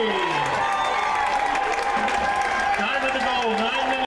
Time of the goal, nine